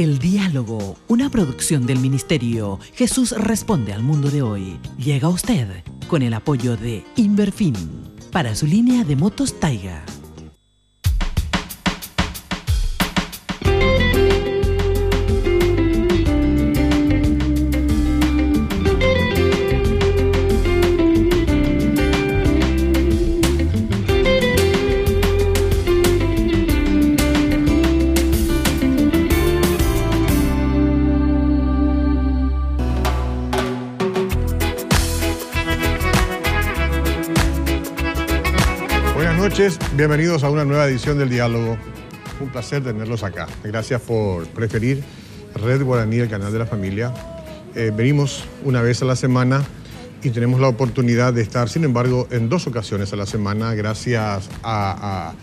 El diálogo, una producción del Ministerio Jesús responde al mundo de hoy, llega a usted con el apoyo de Inverfin para su línea de motos Taiga. Bienvenidos a una nueva edición del Diálogo. Un placer tenerlos acá. Gracias por preferir Red Guaraní, el canal de la familia. Eh, venimos una vez a la semana y tenemos la oportunidad de estar, sin embargo, en dos ocasiones a la semana, gracias a,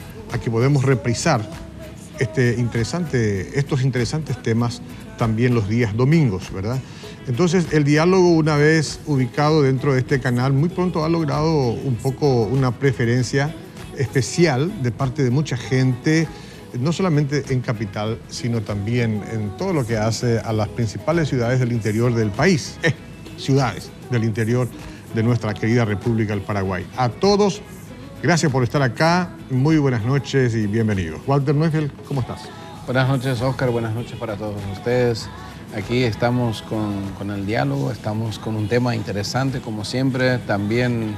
que podemos reprisar este interesante, estos interesantes temas también los días domingos, ¿verdad? Entonces, el diálogo, una vez ubicado dentro de este canal, muy pronto ha logrado un poco una preferencia especial de parte de mucha gente, no solamente en capital, sino también en todo lo que hace a las principales ciudades del interior del país, eh, ciudades del interior de nuestra querida República del Paraguay. A todos, gracias por estar acá, muy buenas noches y bienvenidos. Walter Neufeld, ¿cómo estás? Buenas noches, Oscar, buenas noches para todos ustedes. Aquí estamos con, con el diálogo, estamos con un tema interesante, como siempre, también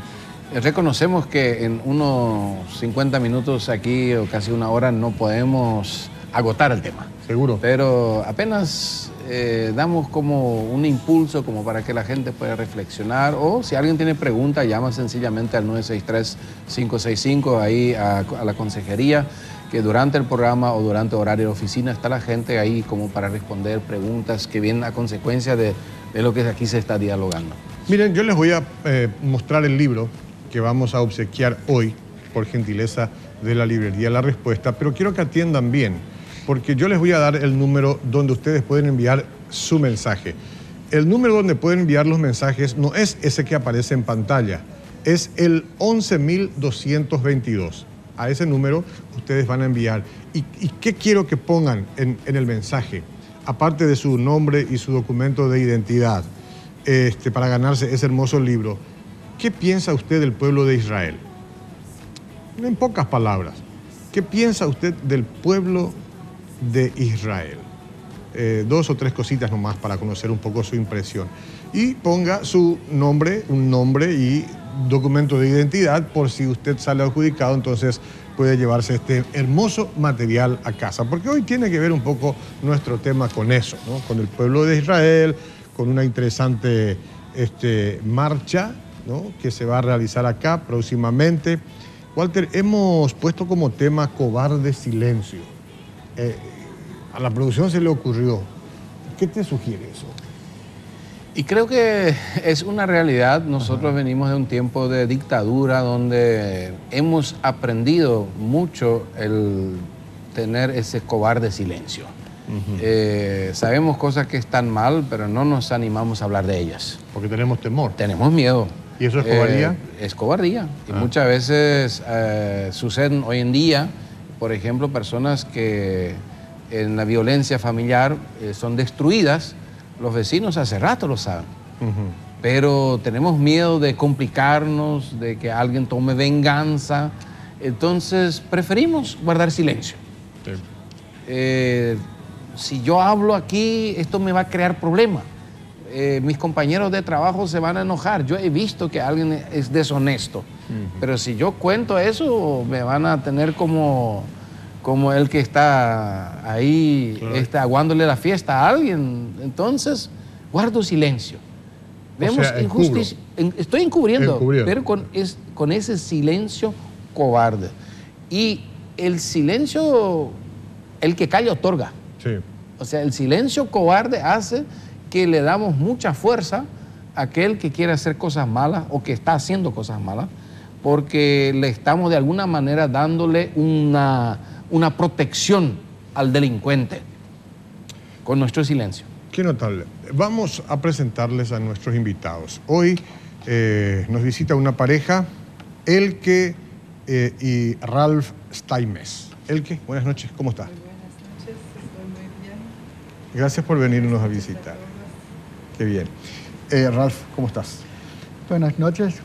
Reconocemos que en unos 50 minutos aquí o casi una hora no podemos agotar el tema. Seguro. Pero apenas eh, damos como un impulso como para que la gente pueda reflexionar o si alguien tiene pregunta llama sencillamente al 963-565 ahí a, la consejería que durante el programa o durante horario de oficina está la gente ahí como para responder preguntas que vienen a consecuencia de, lo que aquí se está dialogando. Miren, yo les voy a eh, mostrar el libro que vamos a obsequiar hoy, por gentileza de la librería La Respuesta, pero quiero que atiendan bien, porque yo les voy a dar el número donde ustedes pueden enviar su mensaje. El número donde pueden enviar los mensajes no es ese que aparece en pantalla, es el 11.222. A ese número ustedes van a enviar. ¿Y, qué quiero que pongan en, el mensaje? Aparte de su nombre y su documento de identidad, este, para ganarse ese hermoso libro, ¿Qué piensa usted del pueblo de Israel? En pocas palabras, ¿qué piensa usted del pueblo de Israel? Eh, dos o tres cositas nomás para conocer un poco su impresión. Y ponga su nombre, un nombre y documento de identidad por si usted sale adjudicado, entonces puede llevarse este hermoso material a casa. Porque hoy tiene que ver un poco nuestro tema con eso, con el pueblo de Israel, con una interesante este, marcha que se va a realizar acá próximamente. Walter, hemos puesto como tema cobarde silencio. Eh, a la producción se le ocurrió. ¿Qué te sugiere eso? Y creo que es una realidad. Nosotros venimos de un tiempo de dictadura donde hemos aprendido mucho el tener ese cobarde silencio. Eh, sabemos cosas que están mal, pero no nos animamos a hablar de ellas. Porque tenemos temor. Tenemos miedo. ¿Y eso es cobardía? Eh, es cobardía. Y ah. muchas veces eh, suceden hoy en día, por ejemplo, personas que en la violencia familiar eh, son destruidas. Los vecinos hace rato lo saben. Pero tenemos miedo de complicarnos, de que alguien tome venganza. Entonces preferimos guardar silencio. si yo hablo aquí, esto me va a crear problemas. Eh, mis compañeros de trabajo se van a enojar. Yo he visto que alguien es deshonesto, pero si yo cuento eso, me van a tener como, como el que está ahí está aguándole la fiesta a alguien. Entonces, guardo silencio. Vemos injusticia. Estoy encubriendo, pero con, es, con ese silencio cobarde. Y el silencio, el que calla otorga. O sea, el silencio cobarde hace que le damos mucha fuerza a aquel que quiere hacer cosas malas o que está haciendo cosas malas, porque le estamos de alguna manera dándole una, una protección al delincuente con nuestro silencio. Qué notable. Vamos a presentarles a nuestros invitados. Hoy eh, nos visita una pareja, Elke eh, y Ralph Staimes. Elke, buenas noches, ¿cómo está? Gracias por venirnos a visitar. Qué bien. Eh, Ralph, ¿cómo estás? Buenas noches.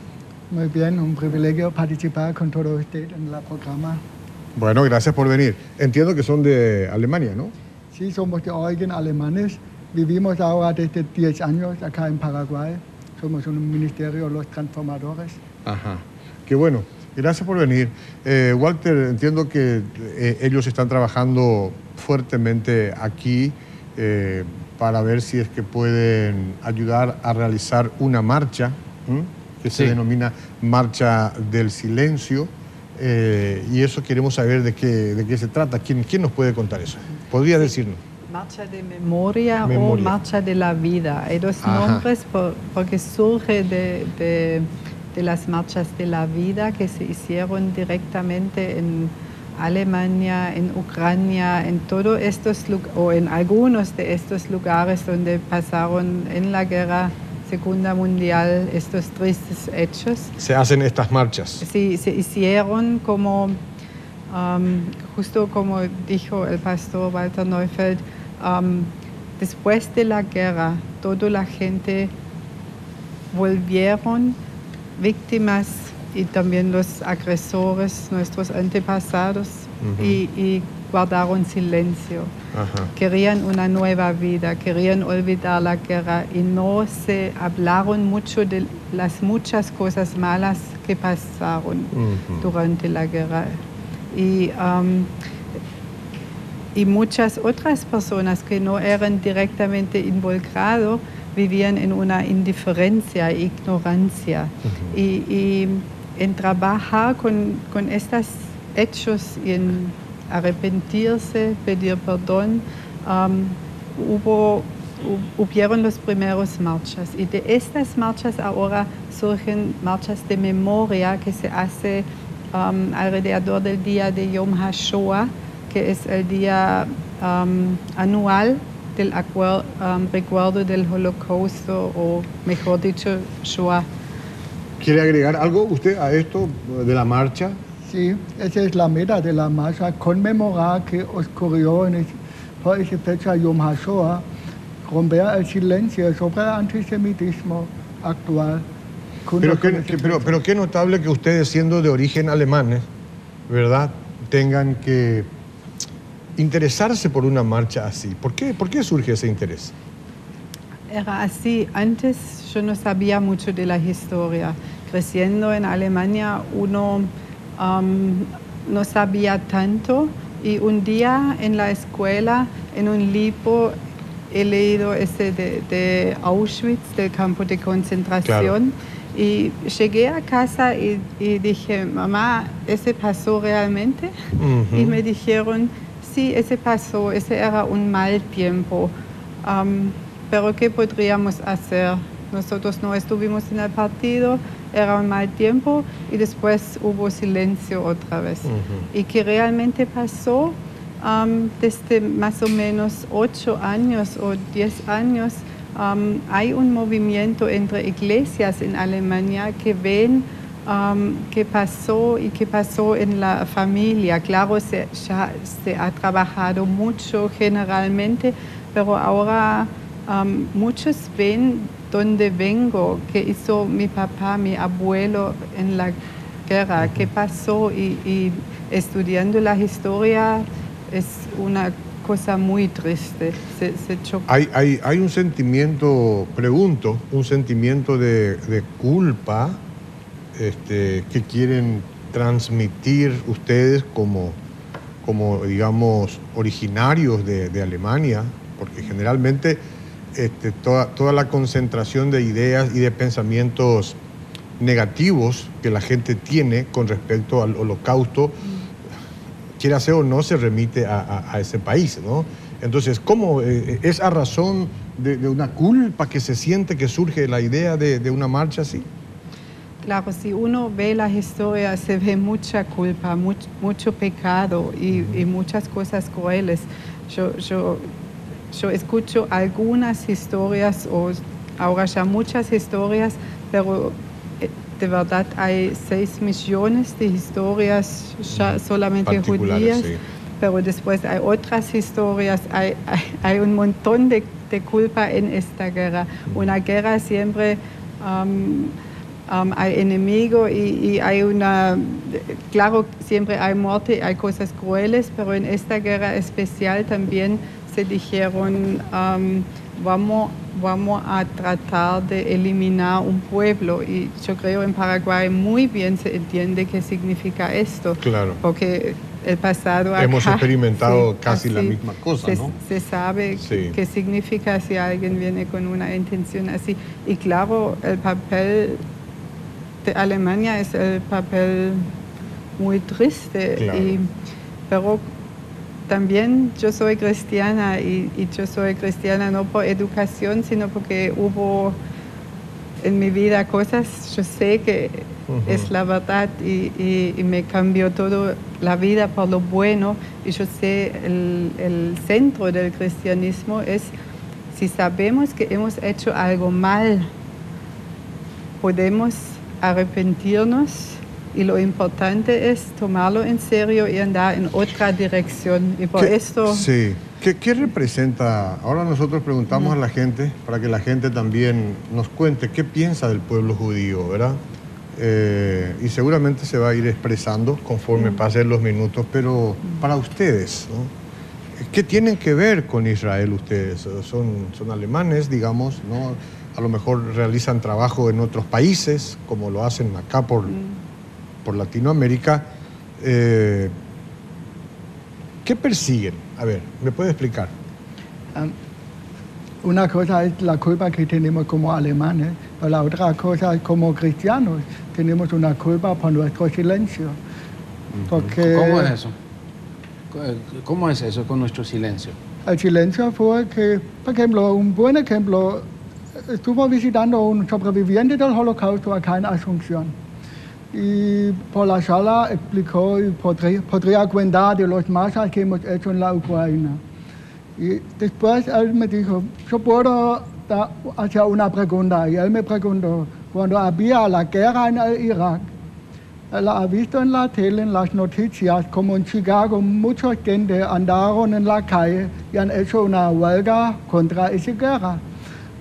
Muy bien, un privilegio participar con todo usted en el programa. Bueno, gracias por venir. Entiendo que son de Alemania, ¿no? Sí, somos de origen alemanes. Vivimos ahora desde 10 años acá en Paraguay. Somos un ministerio de los transformadores. Ajá, qué bueno. Gracias por venir. Eh, Walter, entiendo que eh, ellos están trabajando fuertemente aquí eh, para ver si es que pueden ayudar a realizar una marcha que se denomina Marcha del Silencio. y eso queremos saber de qué, de qué se trata. ¿Quién, ¿Quién nos puede contar eso? ¿Podría decirnos? Marcha de memoria, o Marcha de la Vida. Hay dos nombres porque surge de de las marchas de la vida que se hicieron directamente en Alemania, en Ucrania, en todos estos o en algunos de estos lugares donde pasaron en la guerra Segunda Mundial estos tristes hechos. Se hacen estas marchas. Sí, se hicieron como, um, justo como dijo el pastor Walter Neufeld, um, después de la guerra, toda la gente volvieron víctimas y también los agresores, nuestros antepasados, y, guardaron silencio. Querían una nueva vida, querían olvidar la guerra y no se hablaron mucho de las muchas cosas malas que pasaron durante la guerra. Y, um, y muchas otras personas que no eran directamente involucrados vivían en una indiferencia ignorancia. y, en trabajar con, con, estos hechos y en arrepentirse, pedir perdón, um, hubo, hubieron los primeros marchas. Y de estas marchas ahora surgen marchas de memoria que se hace um, alrededor del día de Yom HaShoah, que es el día um, anual del recuerdo del holocausto o mejor dicho Shoah. ¿Quiere agregar algo usted a esto de la marcha? Sí, esa es la meta de la marcha, conmemorar que ocurrió en por esa fecha Yom HaShoah, romper el silencio sobre el antisemitismo actual. Pero qué, pero, pero qué notable que ustedes siendo de origen alemán, ¿eh? ¿verdad? Tengan que interesarse por una marcha así? ¿Por qué, ¿Por qué surge ese interés? Era así. Antes yo no sabía mucho de la historia. Creciendo en Alemania uno um, no sabía tanto y un día en la escuela, en un libro, he leído ese de, Auschwitz, del campo de concentración. Y llegué a casa y, dije, mamá, ¿ese pasó realmente? Y me dijeron, sí, ese pasó, ese era un mal tiempo. pero ¿qué podríamos hacer? Nosotros no estuvimos en el partido, era un mal tiempo y después hubo silencio otra vez. Y que realmente pasó desde más o menos ocho años o diez años, hay un movimiento entre iglesias en Alemania que ven Um, qué pasó y qué pasó en la familia. Claro, se, ya se ha trabajado mucho generalmente, pero ahora um, muchos ven dónde vengo, qué hizo mi papá, mi abuelo en la guerra, qué pasó y, estudiando la historia es una cosa muy triste. Se, hay, hay, hay, un sentimiento, pregunto, un sentimiento de, de culpa este, que quieren transmitir ustedes como, como digamos, originarios de, Alemania, porque generalmente este, toda, toda la concentración de ideas y de pensamientos negativos que la gente tiene con respecto al holocausto, quiera ser o no, se remite a, ese país, ¿no? Entonces, ¿cómo eh, es a razón de, una culpa que se siente que surge la idea de, de una marcha así? Claro, si uno ve la historia, se ve mucha culpa, mucho, pecado y, muchas cosas crueles. Yo, yo, yo escucho algunas historias, o ahora ya muchas historias, pero eh, de verdad hay seis millones de historias ya solamente judías. pero después hay otras historias, hay, hay, un montón de, de, culpa en esta guerra. Una guerra siempre um, um, hay enemigo y, y, hay una, claro, siempre hay muerte, hay cosas crueles, pero en esta guerra especial también se dijeron, um, vamos vamos a tratar de eliminar un pueblo y yo creo en Paraguay muy bien se entiende qué significa esto. Claro. Porque el pasado acá, Hemos experimentado casi la misma cosa, se, ¿no? Se sabe qué significa si alguien viene con una intención así. Y claro, el papel de Alemania es el papel muy triste. Y, pero también yo soy cristiana y, yo soy cristiana no por educación, sino porque hubo en mi vida cosas, yo sé que es la verdad y, me cambió toda la vida por lo bueno. Y yo sé el, el centro del cristianismo es si sabemos que hemos hecho algo mal, podemos arrepentirnos y lo importante es tomarlo en serio y andar en otra dirección. Y por esto... Sí. ¿Qué, representa? Ahora nosotros preguntamos a la gente para que la gente también nos cuente qué piensa del pueblo judío, ¿verdad? Eh, y seguramente se va a ir expresando conforme pasen los minutos, pero para ustedes, ¿qué tienen que ver con Israel ustedes? Son, son alemanes, digamos, ¿no? A lo mejor realizan trabajo en otros países, como lo hacen acá por por Latinoamérica, eh, ¿qué persiguen? A ver, ¿me puede explicar? una cosa es la culpa que tenemos como alemanes, pero la otra cosa es como cristianos, tenemos una culpa por nuestro silencio. Porque ¿Cómo es eso? ¿Cómo es eso con nuestro silencio? El silencio fue que, por ejemplo, un buen ejemplo, estuvo visitando un sobreviviente del holocausto acá en Asunción y por la sala explicó y podría, podría contar de los masas que hemos hecho en la Ucrania. Y después él me dijo, yo puedo hacer una pregunta. Y él me preguntó, cuando había la guerra en el Irak, él ha visto en la tele, en las noticias, como en Chicago mucha gente andaron en la calle y han hecho una huelga contra esa guerra.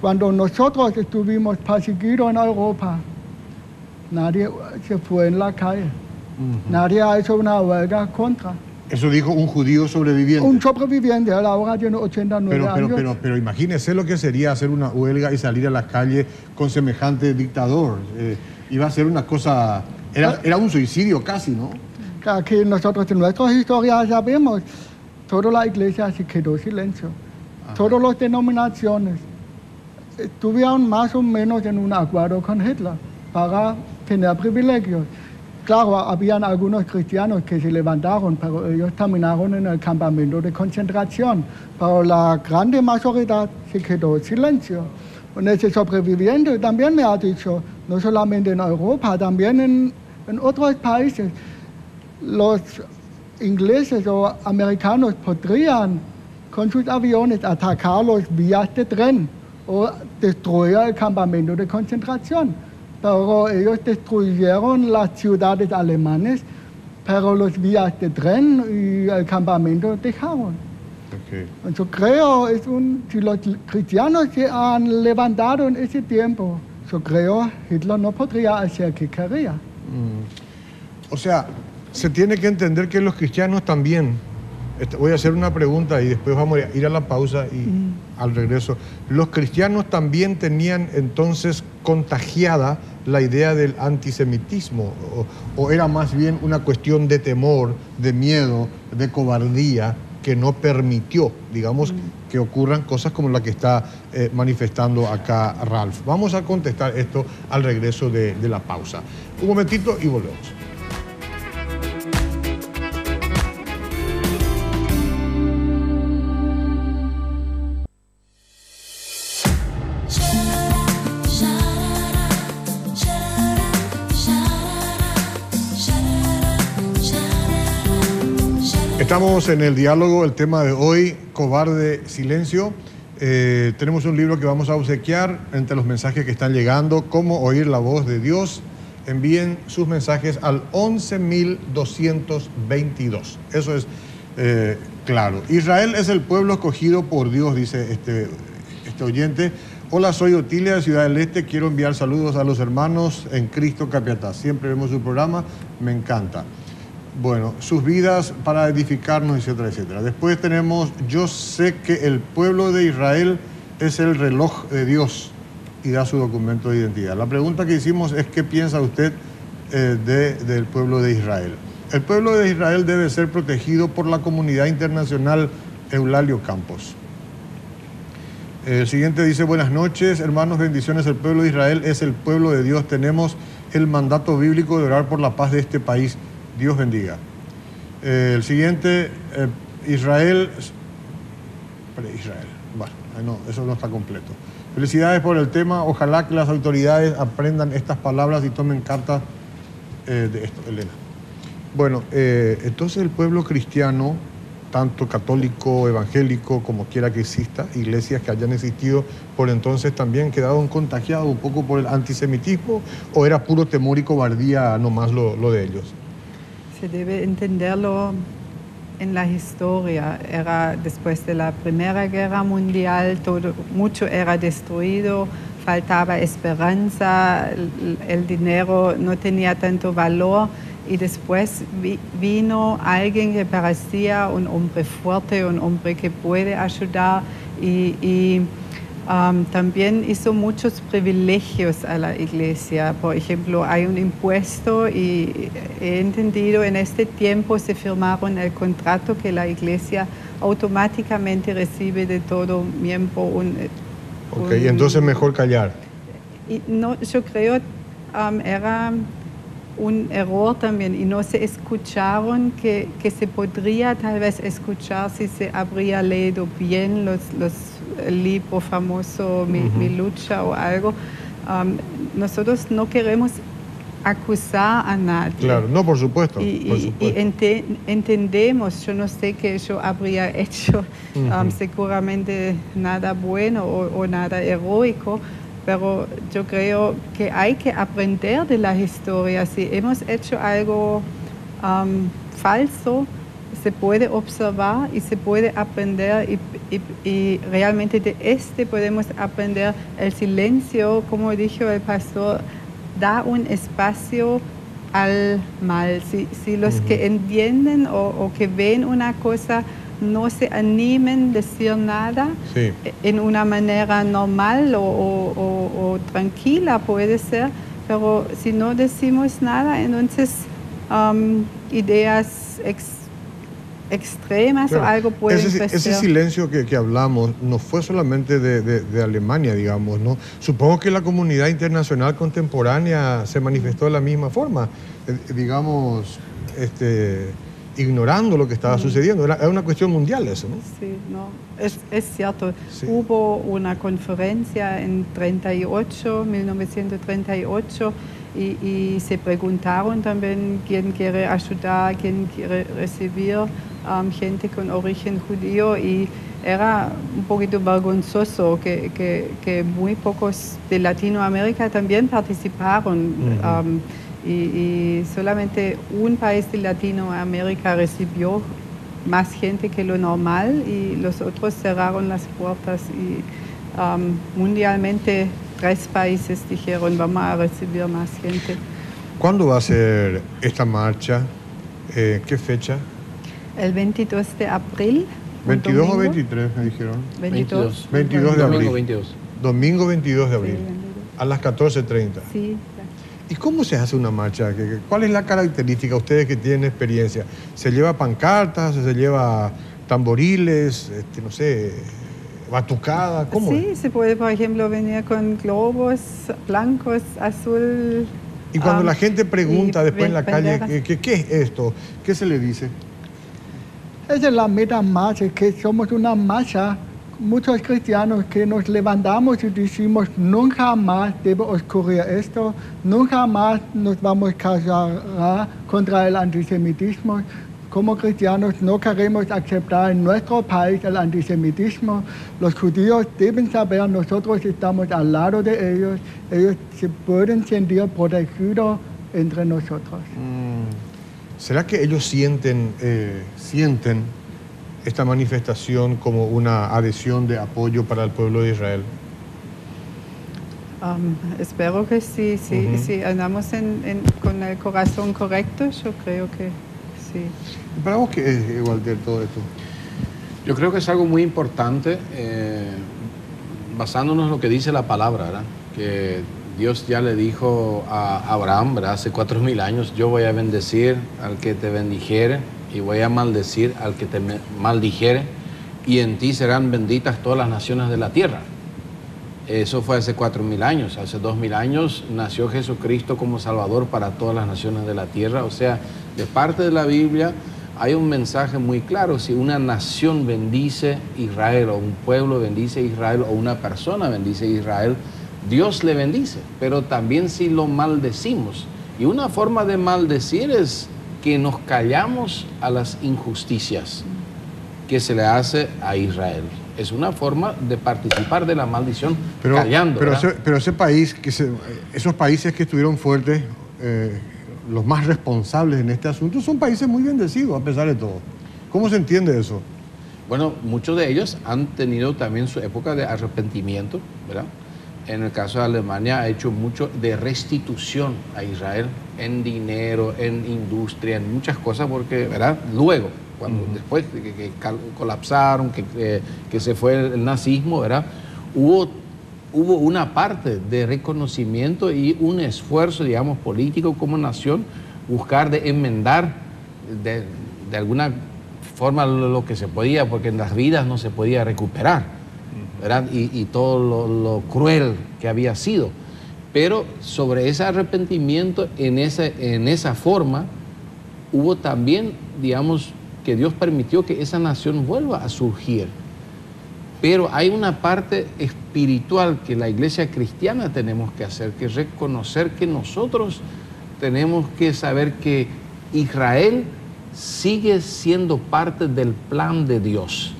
Cuando nosotros estuvimos perseguidos en Europa, Nadie se fue en la calle. Nadie ha hecho una huelga contra. Eso dijo un judío sobreviviente. Un sobreviviente, él ahora tiene 89 pero, pero, años. Pero, pero, imagínese lo que sería hacer una huelga y salir a la calle con semejante dictador. Eh, iba a ser una cosa. Era, ah. era un suicidio casi, ¿no? Que nosotros en nuestra historia sabemos, toda la iglesia se quedó silencio. Todas las denominaciones estuvieron más o menos en un acuerdo con Hitler para tener privilegios. Claro, habían algunos cristianos que se levantaron, pero ellos terminaron en el campamento de concentración. Pero la grande mayoría se quedó en silencio. Y ese sobreviviente también me ha dicho, no solamente en Europa, también en, en otros países, los ingleses o americanos podrían con sus aviones atacar los vías de tren o destruir el campamento de concentración pero ellos destruyeron las ciudades alemanas, pero los vías de tren y el campamento dejaron. Okay. Yo creo, es un, si los cristianos se han levantado en ese tiempo, yo creo Hitler no podría hacer que quería. Mm. O sea, se tiene que entender que los cristianos también este, voy a hacer una pregunta y después vamos a ir a la pausa y mm. Al regreso. ¿Los cristianos también tenían entonces contagiada la idea del antisemitismo o, era más bien una cuestión de temor, de miedo, de cobardía que no permitió, digamos, mm. que ocurran cosas como la que está eh, manifestando acá Ralph? Vamos a contestar esto al regreso de la pausa. Un momentito y volvemos. Estamos en el diálogo, el tema de hoy, cobarde silencio. Eh, tenemos un libro que vamos a obsequiar entre los mensajes que están llegando, cómo oír la voz de Dios. Envíen sus mensajes al 11.222. Eso es eh, claro. Israel es el pueblo escogido por Dios, dice este, este oyente. Hola, soy Otilia de Ciudad del Este. Quiero enviar saludos a los hermanos en Cristo Capiatá. Siempre vemos su programa, me encanta. Bueno, sus vidas para edificarnos, etcétera, etcétera. Después tenemos, yo sé que el pueblo de Israel es el reloj de Dios y da su documento de identidad. La pregunta que hicimos es qué piensa usted eh, del pueblo de Israel. El pueblo de Israel debe ser protegido por la comunidad internacional Eulalio Campos. El siguiente dice, buenas noches, hermanos, bendiciones. El pueblo de Israel es el pueblo de Dios. Tenemos el mandato bíblico de orar por la paz de este país. Dios bendiga. el siguiente, eh, Israel... Israel. Bueno, no, eso no está completo. Felicidades por el tema. Ojalá que las autoridades aprendan estas palabras y tomen carta eh, de esto, Elena. Bueno, eh, entonces el pueblo cristiano, tanto católico, evangélico, como quiera que exista, iglesias que hayan existido por entonces también quedaron contagiados un poco por el antisemitismo o era puro temor y cobardía nomás lo de ellos. Se debe entenderlo en la historia. Era después de la Primera Guerra Mundial, todo, mucho era destruido, faltaba esperanza, el, dinero no tenía tanto valor y después vino alguien que parecía un hombre fuerte, un hombre que puede ayudar y también hizo muchos privilegios a la iglesia. Por ejemplo, hay un impuesto y he entendido en este tiempo se firmaron el contrato que la iglesia automáticamente recibe de todo miembro un... Ok, entonces mejor callar. Y no, yo creo era un error también y no se escucharon que, que, se podría tal vez escuchar si se habría leído bien los, los el libro famoso mi, lucha o algo. Um, nosotros no queremos acusar a nadie. Claro, no, por supuesto. Y, entendemos, yo no sé que yo habría hecho um, seguramente nada bueno o, nada heroico, pero yo creo que hay que aprender de la historia. Si hemos hecho algo um, falso, se puede observar y se puede aprender y, realmente de este podemos aprender el silencio, como dijo el pastor, da un espacio al mal. Si, los que entienden o, que ven una cosa no se animen a decir nada en una manera normal o, tranquila puede ser, pero si no decimos nada, entonces um, ideas extremas o algo puede ese, ese silencio que, que, hablamos no fue solamente de, de, Alemania, digamos, ¿no? Supongo que la comunidad internacional contemporánea se manifestó de la misma forma, eh, digamos, este, ignorando lo que estaba sucediendo. Era, una cuestión mundial eso, ¿no? Sí, no, es, es cierto. Hubo una conferencia en 38, 1938, y, y, se preguntaron también quién quiere ayudar, quién quiere recibir gente con origen judío y era un poquito vergonzoso que, que, muy pocos de Latinoamérica también participaron. Y, solamente un país de Latinoamérica recibió más gente que lo normal y los otros cerraron las puertas y mundialmente tres países dijeron vamos a recibir más gente. ¿Cuándo va a ser esta marcha? Eh, ¿Qué fecha? El 22 de abril. 22 o 23 me dijeron. 22. 22 de abril. Domingo 22. Domingo 22 de abril. a las 14.30. Sí. ¿Y cómo se hace una marcha? ¿Cuál es la característica, ustedes que tienen experiencia? ¿Se lleva pancartas? ¿Se lleva tamboriles? Este, no sé, batucada? ¿Cómo? Sí, se puede, por ejemplo, venir con globos blancos, azul. Y cuando la gente pregunta después en la calle, ¿qué, ¿qué es esto? ¿Qué se le dice? Esa es la meta más, que somos una masa, muchos cristianos que nos levantamos y decimos, nunca más debe ocurrir esto, nunca más nos vamos a casar contra el antisemitismo. Como cristianos no queremos aceptar en nuestro país el antisemitismo. Los judíos deben saber, nosotros estamos al lado de ellos, ellos se pueden sentir protegidos entre nosotros. Mm. ¿Será que ellos sienten, eh, sienten esta manifestación como una adhesión de apoyo para el pueblo de Israel? Um, espero que sí, sí, si andamos con el corazón correcto, yo creo que sí. ¿Para vos qué es, Walter, todo esto? Yo creo que es algo muy importante, eh, basándonos en lo que dice la palabra, ¿verdad? Que Dios ya le dijo a Abraham, ¿verdad? Hace cuatro mil años, yo voy a bendecir al que te bendijere y voy a maldecir al que te maldijere y en ti serán benditas todas las naciones de la tierra. Eso fue hace cuatro mil años. Hace dos mil años nació Jesucristo como Salvador para todas las naciones de la tierra. O sea, de parte de la Biblia hay un mensaje muy claro. Si una nación bendice Israel o un pueblo bendice Israel o una persona bendice Israel, Dios le bendice. Pero también si lo maldecimos. Y una forma de maldecir es que nos callamos a las injusticias que se le hace a Israel es una forma de participar de la maldición pero, callando. Pero ese, pero ese país, que esos países que estuvieron fuertes, eh, los más responsables en este asunto, son países muy bendecidos a pesar de todo. ¿Cómo se entiende eso? Bueno, muchos de ellos han tenido también su época de arrepentimiento, ¿verdad? En el caso de Alemania ha hecho mucho de restitución a Israel en dinero, en industria, en muchas cosas, porque, ¿verdad? Luego, cuando después que, que, colapsaron, que, que, se fue el, nazismo, ¿verdad? Hubo, hubo una parte de reconocimiento y un esfuerzo, digamos, político como nación, buscar de enmendar de, de alguna forma lo, que se podía, porque en las vidas no se podía recuperar, Y, todo lo, cruel que había sido. Pero sobre ese arrepentimiento, en esa, en esa forma, hubo también, digamos, que Dios permitió que esa nación vuelva a surgir. Pero hay una parte espiritual que la iglesia cristiana tenemos que hacer, que es reconocer que nosotros tenemos que saber que Israel sigue siendo parte del plan de Dios.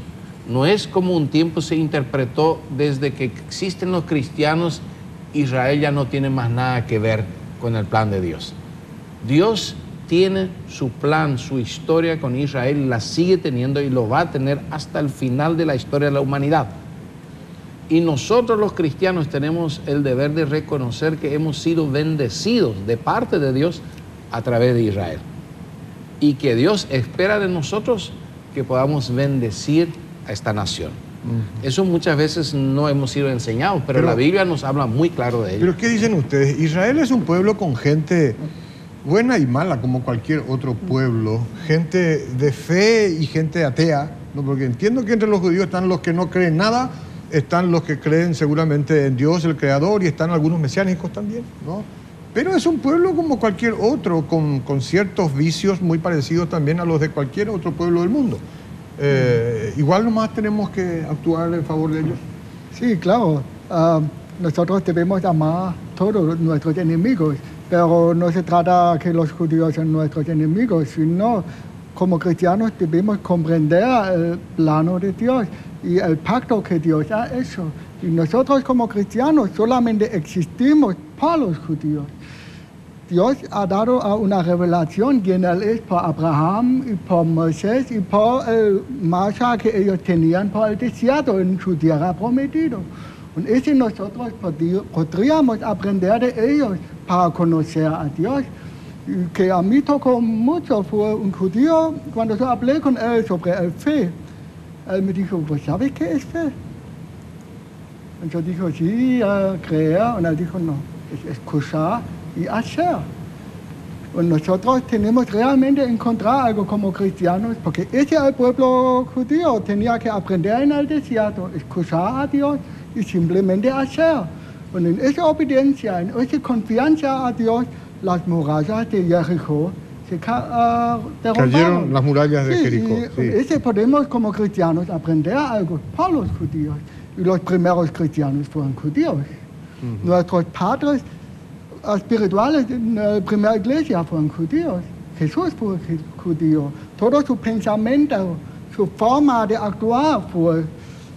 No es como un tiempo se interpretó desde que existen los cristianos, Israel ya no tiene más nada que ver con el plan de Dios. Dios tiene su plan, su historia con Israel, la sigue teniendo y lo va a tener hasta el final de la historia de la humanidad. Y nosotros los cristianos tenemos el deber de reconocer que hemos sido bendecidos de parte de Dios a través de Israel. Y que Dios espera de nosotros que podamos bendecir a esta nación. Eso muchas veces no hemos sido enseñados, pero, pero, la Biblia nos habla muy claro de ello. Pero ¿qué dicen ustedes? Israel es un pueblo con gente buena y mala como cualquier otro pueblo, gente de fe y gente atea, ¿no? porque entiendo que entre los judíos están los que no creen nada, están los que creen seguramente en Dios, el Creador, y están algunos mesiánicos también, ¿no? Pero es un pueblo como cualquier otro, con, con ciertos vicios muy parecidos también a los de cualquier otro pueblo del mundo. Eh, igual nomás tenemos que actuar en favor de ellos. Sí, claro. Ah, nosotros debemos amar todos nuestros enemigos pero no se trata que los judíos son nuestros enemigos, sino como cristianos debemos comprender el plano de Dios y el pacto que Dios ha hecho. Y nosotros como cristianos solamente existimos para los judíos. Dios ha dado una revelación es por Abraham y por Moisés y por el marcha que ellos tenían por el desierto en su tierra prometido. Y ese nosotros podríamos aprender de ellos para conocer a Dios. Que a mí tocó mucho fue un judío, cuando yo hablé con él sobre el fe, él me dijo, pues ¿sabes qué es fe? Y yo dije, sí, creer. Y él dijo, no, es escuchar y hacer. Y nosotros tenemos realmente encontrar algo como cristianos, porque ese el pueblo judío tenía que aprender en el desierto, escuchar a Dios y simplemente hacer. Y en esa obediencia, en esa confianza a Dios, las murallas de Jericó se uh, derrumbaron. Cayeron las murallas de Jericó. Sí. Ese podemos como cristianos aprender algo para los judíos. Y los primeros cristianos fueron judíos. Nuestros padres espirituales en la primera iglesia fueron judíos. Jesús fue judío. Todo su pensamiento, su forma de actuar fue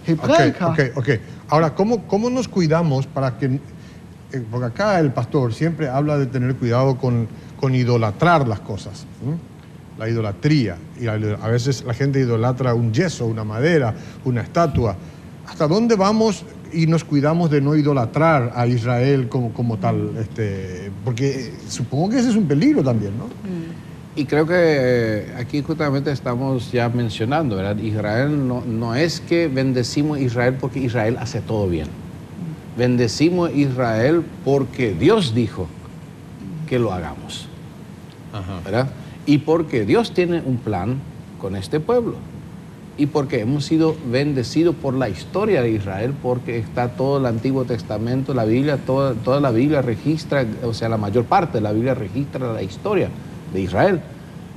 hebreica. Ok, ok, ok. Ahora, ¿cómo, cómo nos cuidamos para que, eh, porque acá el pastor siempre habla de tener cuidado con, con idolatrar las cosas. la idolatría. Y a veces la gente idolatra un yeso, una madera, una estatua. ¿Hasta dónde vamos y nos cuidamos de no idolatrar a Israel como, como tal? Este, porque supongo que ese es un peligro también, ¿no? Y creo que aquí justamente estamos ya mencionando, ¿verdad? Israel no, no es que bendecimos a Israel porque Israel hace todo bien. Bendecimos a Israel porque Dios dijo que lo hagamos. ¿Verdad? Y porque Dios tiene un plan con este pueblo. Y porque hemos sido bendecidos por la historia de Israel, porque está todo el Antiguo Testamento, la Biblia, toda, toda la Biblia registra, o sea, la mayor parte de la Biblia registra la historia de Israel,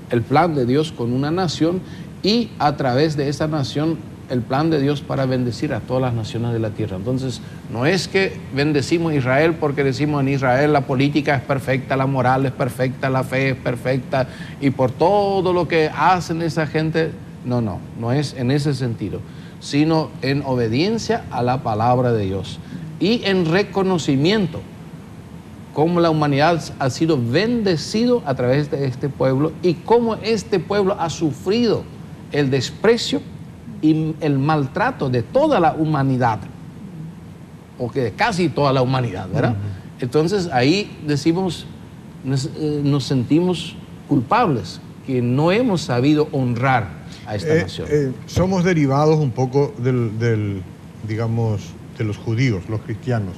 el plan de Dios con una nación y a través de esa nación el plan de Dios para bendecir a todas las naciones de la tierra. Entonces, no es que bendecimos a Israel porque decimos en Israel la política es perfecta, la moral es perfecta, la fe es perfecta y por todo lo que hacen esa gente, no, no, no es en ese sentido, sino en obediencia a la palabra de Dios y en reconocimiento cómo la humanidad ha sido bendecido a través de este pueblo y cómo este pueblo ha sufrido el desprecio y el maltrato de toda la humanidad, o que de casi toda la humanidad, ¿verdad? Entonces ahí decimos, eh, nos, sentimos culpables, que no hemos sabido honrar a esta eh, nación. Eh, somos derivados un poco del, digamos, de los judíos, los cristianos.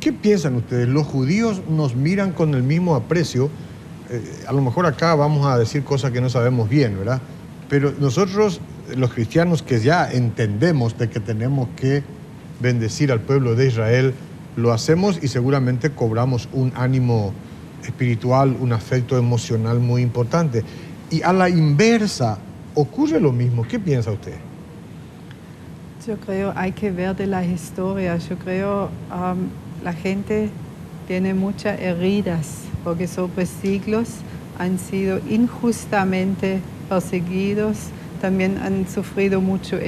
¿Qué piensan ustedes? ¿Los judíos nos miran con el mismo aprecio? Eh, a lo mejor acá vamos a decir cosas que no sabemos bien, ¿verdad? Pero nosotros, los cristianos que ya entendemos de que tenemos que bendecir al pueblo de Israel, lo hacemos y seguramente cobramos un ánimo espiritual, un afecto emocional muy importante. Y a la inversa, ocurre lo mismo. ¿Qué piensa usted? Yo creo hay que ver de la historia. Yo creo um, la gente tiene muchas heridas porque sobre siglos han sido injustamente perseguidos, también han sufrido mucho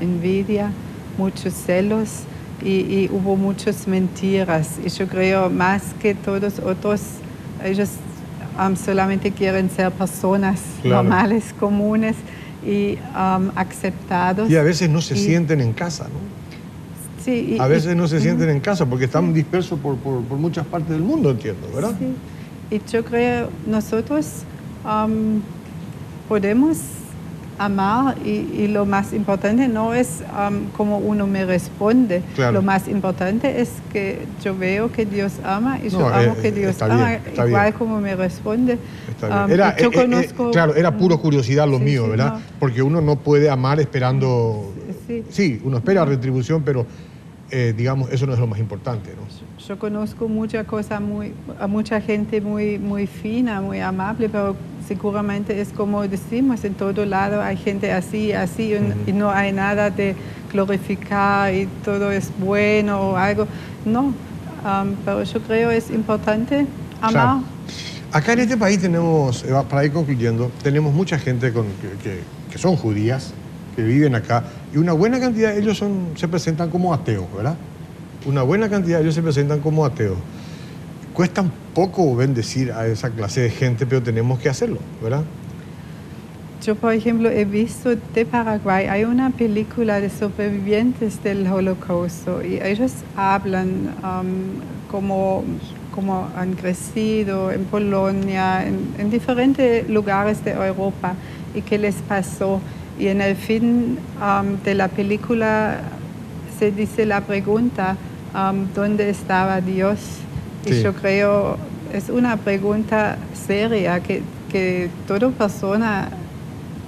envidia, muchos celos y, hubo muchas mentiras. Y yo creo más que todos otros, ellos um, solamente quieren ser personas normales, comunes y um, aceptados. Y a veces no se sienten en casa, ¿no? a veces no se sienten en casa porque están dispersos por, muchas partes del mundo, entiendo, ¿verdad? Sí. Y yo creo, nosotros podemos amar y, lo más importante no es cómo uno me responde. Lo más importante es que yo veo que Dios ama y yo amo eh, que Dios ama, igual como me responde. era, yo eh, eh, conozco, claro, era puro curiosidad lo mío, ¿verdad? Porque uno no puede amar esperando... Sí, uno espera retribución, pero eh, digamos, eso no es lo más importante. ¿no? Yo conozco mucha cosa muy, a mucha gente muy, muy fina, muy amable, pero seguramente es como decimos, en todo lado hay gente así, así, y no hay nada de glorificar y todo es bueno o algo. No, pero yo creo es importante amar. Acá en este país tenemos, eh, para ir concluyendo, tenemos mucha gente con, que, que son judías, que viven acá, y una buena cantidad de ellos son, se presentan como ateos, ¿verdad? Una buena cantidad de ellos se presentan como ateos. Cuesta poco bendecir a esa clase de gente, pero tenemos que hacerlo, ¿verdad? Yo, por ejemplo, he visto de Paraguay, hay una película de sobrevivientes del holocausto y ellos hablan um, como han crecido en Polonia, en, en diferentes lugares de Europa y qué les pasó. Y en el fin um, de la película se dice la pregunta, um, ¿dónde estaba Dios? Y yo creo, es una pregunta seria que, que toda persona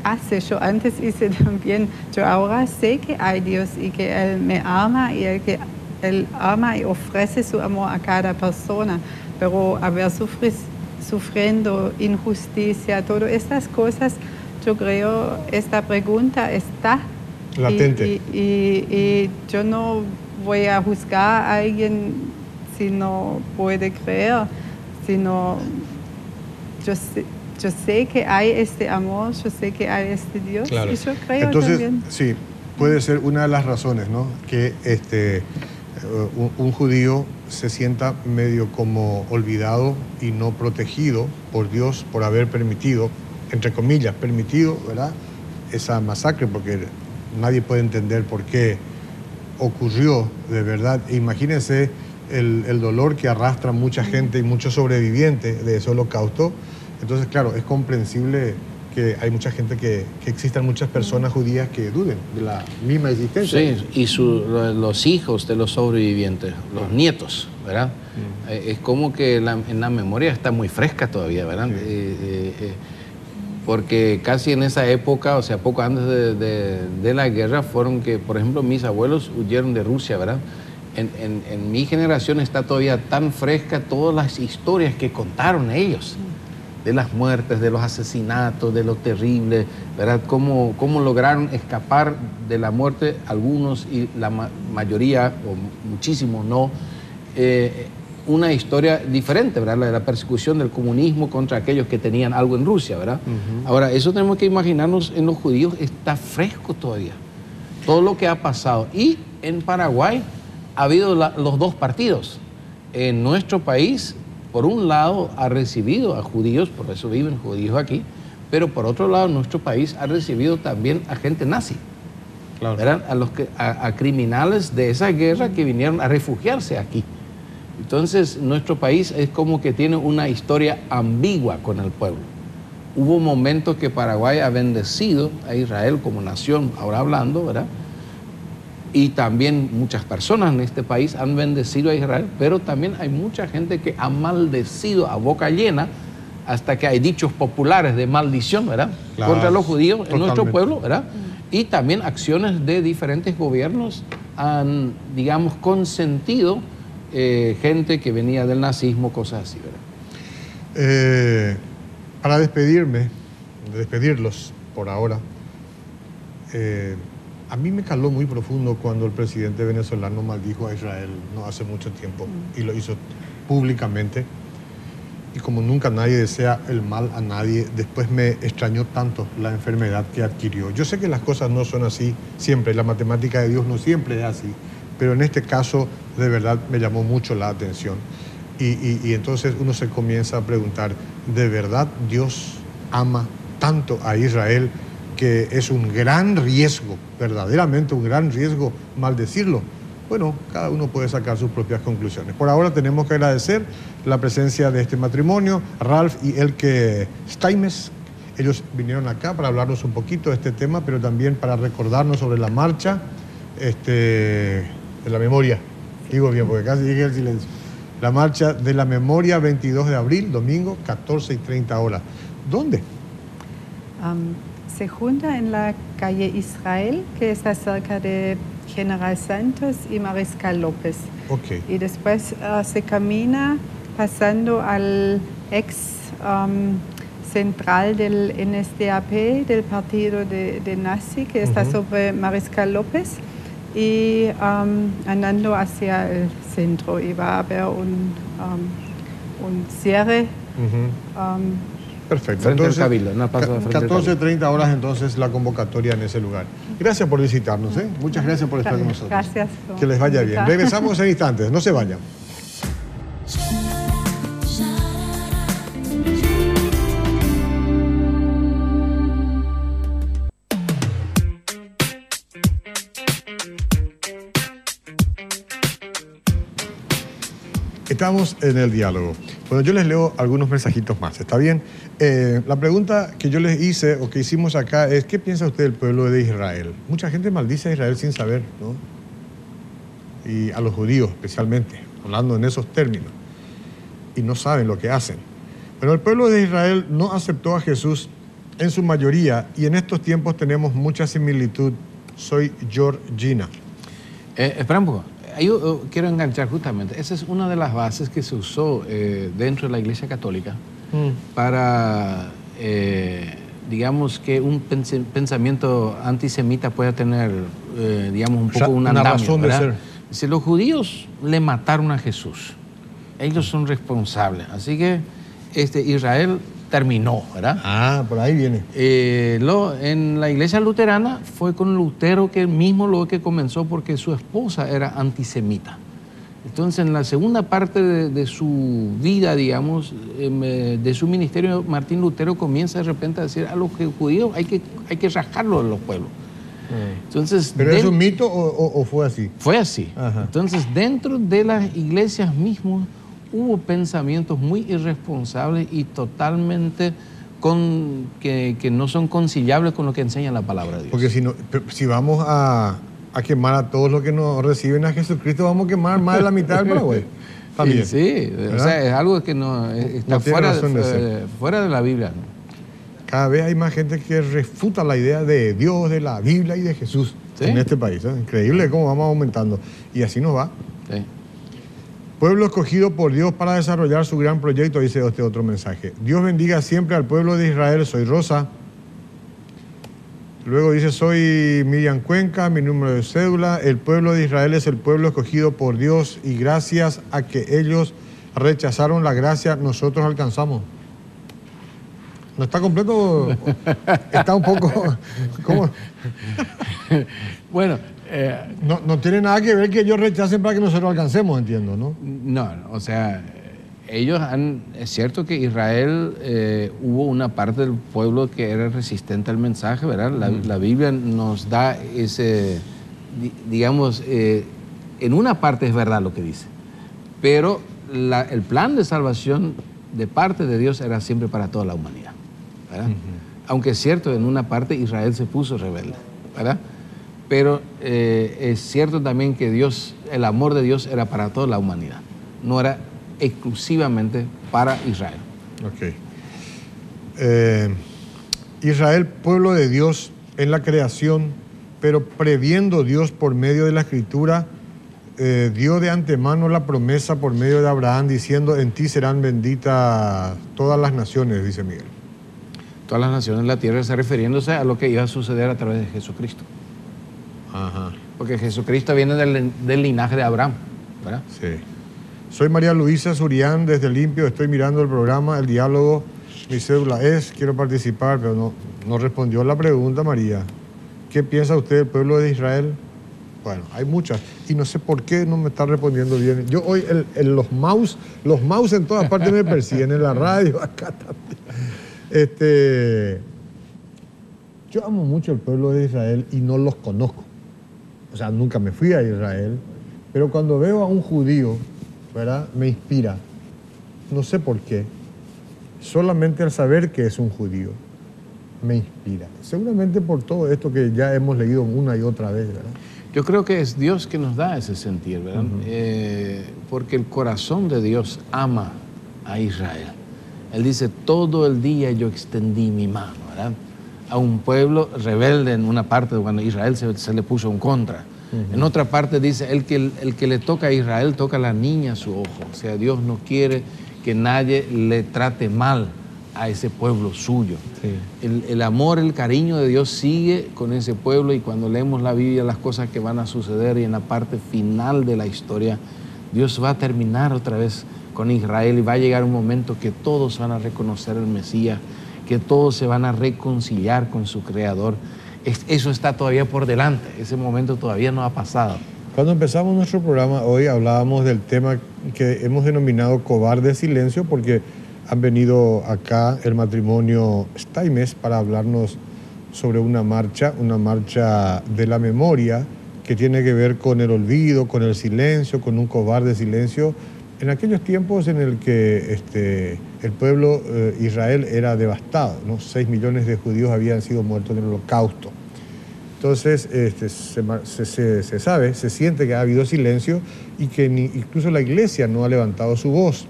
hace. Yo antes hice también, yo ahora sé que hay Dios y que Él me ama y Él, que Él ama y ofrece su amor a cada persona. Pero haber sufrido, sufriendo injusticia, todas estas cosas, yo creo esta pregunta está latente. Y, yo no voy a juzgar a alguien si no puede creer, sino yo sé, yo sé que hay este amor, yo sé que hay este Dios y yo creo Entonces, Sí, puede ser una de las razones, ¿no? Que este, un judío se sienta medio como olvidado y no protegido por Dios por haber permitido entre comillas, permitido, ¿verdad? Esa masacre, porque nadie puede entender por qué ocurrió de verdad. Imagínense el, el dolor que arrastra mucha gente y muchos sobrevivientes de ese holocausto. Entonces, claro, es comprensible que hay mucha gente que, que existan muchas personas judías que duden de la misma existencia. Sí, y los hijos de los sobrevivientes, los nietos, ¿verdad? Eh, es como que en la memoria está muy fresca todavía, ¿verdad? Eh, eh, porque casi en esa época, o sea, poco antes de, la guerra, fueron que, por ejemplo, mis abuelos huyeron de Rusia, ¿verdad? En, mi generación está todavía tan fresca todas las historias que contaron ellos de las muertes, de los asesinatos, de lo terrible, ¿verdad? Cómo, cómo lograron escapar de la muerte algunos y la mayoría, o muchísimos no. Eh, una historia diferente, ¿verdad? La de la persecución del comunismo contra aquellos que tenían algo en Rusia, ¿verdad? Ahora, eso tenemos que imaginarnos en los judíos, está fresco todavía. Todo lo que ha pasado. Y en Paraguay ha habido los dos partidos. En nuestro país por un lado, ha recibido a judíos, por eso viven judíos aquí, pero por otro lado, nuestro país ha recibido también a gente nazi. Claro. A, los que, a, criminales de esa guerra que vinieron a refugiarse aquí. Entonces, nuestro país es como que tiene una historia ambigua con el pueblo. Hubo momentos que Paraguay ha bendecido a Israel como nación, ahora hablando, ¿verdad? y también muchas personas en este país han bendecido a Israel, pero también hay mucha gente que ha maldecido a boca llena hasta que hay dichos populares de maldición, ¿verdad? Contra los judíos en nuestro pueblo, ¿verdad? Y también acciones de diferentes gobiernos han, digamos, consentido eh, gente que venía del nazismo, cosas así, ¿verdad? Eh, para despedirme, despedirlos por ahora, eh, a mí me caló muy profundo cuando el presidente venezolano maldijo a Israel no hace mucho tiempo y lo hizo públicamente. Y como nunca nadie desea el mal a nadie, después me extrañó tanto la enfermedad que adquirió. Yo sé que las cosas no son así siempre, la matemática de Dios no siempre es así, pero en este caso de verdad me llamó mucho la atención. Y, y entonces uno se comienza a preguntar, ¿de verdad Dios ama tanto a Israel que es un gran riesgo, verdaderamente un gran riesgo maldecirlo. Bueno, cada uno puede sacar sus propias conclusiones. Por ahora tenemos que agradecer la presencia de este matrimonio, Ralph y Elke Staimes. Ellos vinieron acá para hablarnos un poquito de este tema, pero también para recordarnos sobre la marcha este, de la memoria. Digo bien, porque casi dije el silencio. La marcha de la memoria 22 de abril, domingo, 14 y 30 horas. ¿Dónde? se junta en la calle Israel, que está cerca de General Santos y Mariscal López. Okay. Y después uh, se camina pasando al ex um, central del NSDAP, del partido de, de Nazi, que está sobre Mariscal López, y um, andando hacia el centro. Y va a haber un, um, un cierre. Perfecto. entonces, 14.30 horas entonces la convocatoria en ese lugar. Gracias por visitarnos, ¿eh? Muchas gracias por estar con nosotros. Gracias. Que les vaya bien. Regresamos en instantes, no se vayan. Estamos en el diálogo. Bueno, yo les leo algunos mensajitos más, ¿está bien? Eh, la pregunta que yo les hice o que hicimos acá es, ¿qué piensa usted del pueblo de Israel? Mucha gente maldice a Israel sin saber, ¿no? Y a los judíos especialmente, hablando en esos términos. Y no saben lo que hacen. Pero el pueblo de Israel no aceptó a Jesús en su mayoría y en estos tiempos tenemos mucha similitud. Soy Georgina. Eh, espera un poco yo quiero enganchar justamente, esa es una de las bases que se usó eh, dentro de la Iglesia Católica mm. para, eh, digamos, que un pensamiento antisemita pueda tener, eh, digamos, un poco una, razón de ser. Si los judíos le mataron a Jesús, ellos son responsables, así que este, Israel terminó, ¿verdad? Ah, por ahí viene. Eh, lo, en la iglesia luterana fue con Lutero que mismo lo que comenzó porque su esposa era antisemita. Entonces, en la segunda parte de, su vida, digamos, em, eh, de su ministerio, Martín Lutero comienza de repente a decir a los judíos hay que, hay que rascarlo de los pueblos. Mm. Entonces, ¿Pero es un mito o, fue así? Fue así. Entonces, dentro de las iglesias mismas hubo pensamientos muy irresponsables y totalmente con, que, no son conciliables con lo que enseña la palabra de Dios. Porque si, no, si vamos a, quemar a todos los que nos reciben a Jesucristo, vamos a quemar más de la mitad del Paraguay. También. Sí, o sea, es algo que no está fuera, de, fuera de la Biblia. Cada vez hay más gente que refuta la idea de Dios, de la Biblia y de Jesús en este país. ¿eh? Increíble cómo vamos aumentando. Y así nos va. Sí. Pueblo escogido por Dios para desarrollar su gran proyecto, dice este otro mensaje. Dios bendiga siempre al pueblo de Israel, soy Rosa. Luego dice, soy Miriam Cuenca, mi número de cédula. El pueblo de Israel es el pueblo escogido por Dios y gracias a que ellos rechazaron la gracia, nosotros alcanzamos. ¿No está completo? Está un poco... ¿Cómo? bueno, eh, no, tiene nada que ver que ellos rechacen para que nosotros alcancemos, entiendo, ¿no? No, o sea, ellos han, es cierto que Israel eh, hubo una parte del pueblo que era resistente al mensaje, ¿verdad? La, Biblia nos da ese, digamos, eh, en una parte es verdad lo que dice, pero el plan de salvación de parte de Dios era siempre para toda la humanidad, ¿verdad? Aunque es cierto, en una parte Israel se puso rebelde, ¿verdad? Pero eh, es cierto también que Dios, el amor de Dios era para toda la humanidad, no era exclusivamente para Israel. Ok. Eh, Israel, pueblo de Dios en la creación, pero previendo Dios por medio de la escritura, eh, dio de antemano la promesa por medio de Abraham diciendo, en ti serán benditas todas las naciones, dice Miguel. Todas las naciones de la tierra está refiriéndose a lo que iba a suceder a través de Jesucristo. Porque Jesucristo viene del, linaje de Abraham, ¿verdad? Sí. Soy María Luisa Surián desde Limpio, estoy mirando el programa, el diálogo, mi cédula es, quiero participar, pero no, no respondió la pregunta María. ¿Qué piensa usted del pueblo de Israel? Bueno, hay muchas. Y no sé por qué no me está respondiendo bien. Yo hoy, los mouse, los mouse en todas partes me persiguen, en la radio, acá también. Este, yo amo mucho el pueblo de Israel y no los conozco o sea, nunca me fui a Israel, pero cuando veo a un judío, ¿verdad? Me inspira. No sé por qué. Solamente al saber que es un judío, me inspira. Seguramente por todo esto que ya hemos leído una y otra vez, ¿verdad? Yo creo que es Dios que nos da ese sentir, ¿verdad? Eh, porque el corazón de Dios ama a Israel. Él dice, todo el día yo extendí mi mano, ¿verdad? A un pueblo rebelde en una parte cuando Israel se, le puso en contra. En otra parte dice, el que, el que le toca a Israel toca a la niña a su ojo. O sea, Dios no quiere que nadie le trate mal a ese pueblo suyo. El, el, amor, el cariño de Dios sigue con ese pueblo y cuando leemos la Biblia las cosas que van a suceder y en la parte final de la historia, Dios va a terminar otra vez con Israel y va a llegar un momento que todos van a reconocer el Mesías que todos se van a reconciliar con su Creador. Eso está todavía por delante, ese momento todavía no ha pasado. Cuando empezamos nuestro programa hoy hablábamos del tema que hemos denominado cobarde silencio porque han venido acá el matrimonio Staimes para hablarnos sobre una marcha, una marcha de la memoria que tiene que ver con el olvido, con el silencio, con un cobarde silencio en aquellos tiempos en el que este, el pueblo eh, Israel era devastado, ¿no? 6 millones de judíos habían sido muertos en el holocausto. Entonces este, se, sabe, se siente que ha habido silencio y que incluso la iglesia no ha levantado su voz.